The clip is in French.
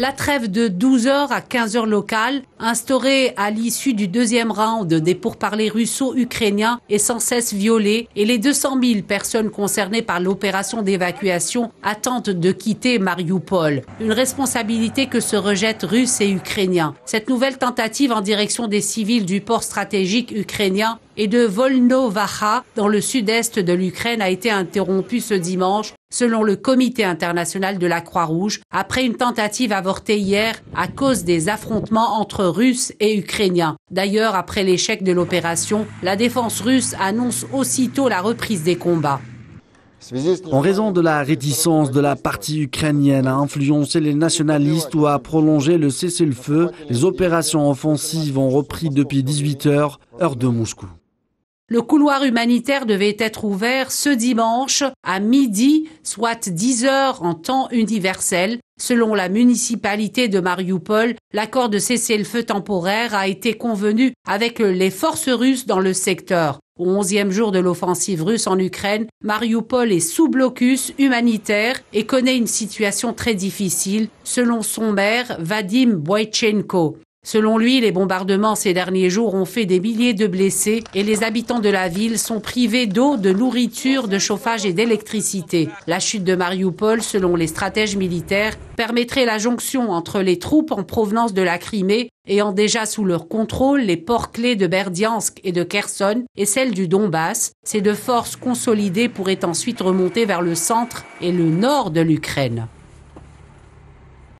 La trêve de 12 heures à 15 heures locales, instaurée à l'issue du deuxième round des pourparlers russo-ukrainiens, est sans cesse violée et les 200 000 personnes concernées par l'opération d'évacuation attendent de quitter Mariupol. Une responsabilité que se rejettent Russes et Ukrainiens. Cette nouvelle tentative en direction des civils du port stratégique ukrainien et de Volnovaha dans le sud-est de l'Ukraine a été interrompue ce dimanche selon le Comité international de la Croix-Rouge, après une tentative avortée hier à cause des affrontements entre Russes et Ukrainiens. D'ailleurs, après l'échec de l'opération, la défense russe annonce aussitôt la reprise des combats. En raison de la réticence de la partie ukrainienne à influencer les nationalistes ou à prolonger le cessez-le-feu, les opérations offensives ont repris depuis 18 heures, heure de Moscou. Le couloir humanitaire devait être ouvert ce dimanche à midi, soit 10 heures en temps universel. Selon la municipalité de Mariupol, l'accord de cessez-le-feu temporaire a été convenu avec les forces russes dans le secteur. Au onzième jour de l'offensive russe en Ukraine, Mariupol est sous blocus humanitaire et connaît une situation très difficile, selon son maire Vadim Boychenko. Selon lui, les bombardements ces derniers jours ont fait des milliers de blessés et les habitants de la ville sont privés d'eau, de nourriture, de chauffage et d'électricité. La chute de Mariupol, selon les stratèges militaires, permettrait la jonction entre les troupes en provenance de la Crimée ayant déjà sous leur contrôle les ports clés de Berdiansk et de Kherson et celles du Donbass. Ces deux forces consolidées pourraient ensuite remonter vers le centre et le nord de l'Ukraine.